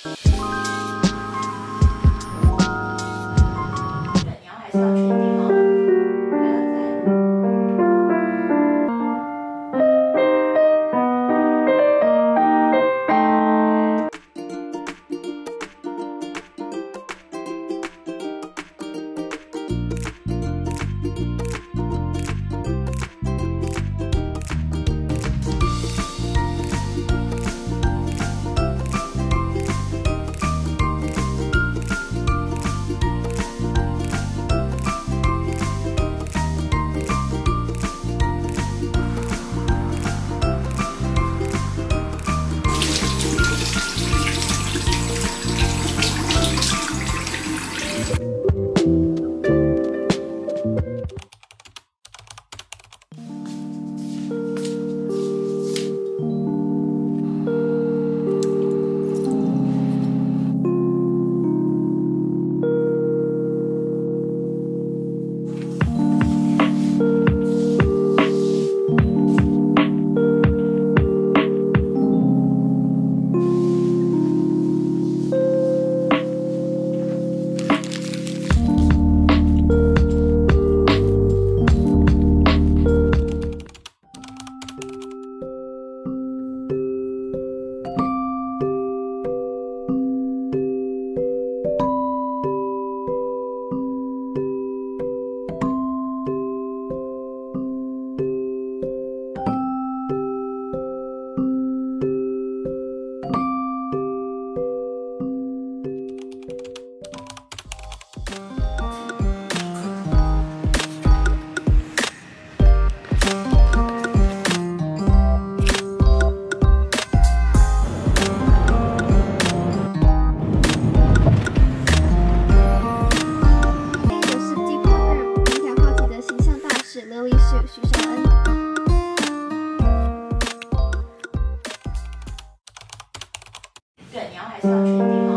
对，你要还是要确定哦。还要再第一个是 Deep Cover 平台话题的形象大使刘理士徐尚恩。对，你要还是要确定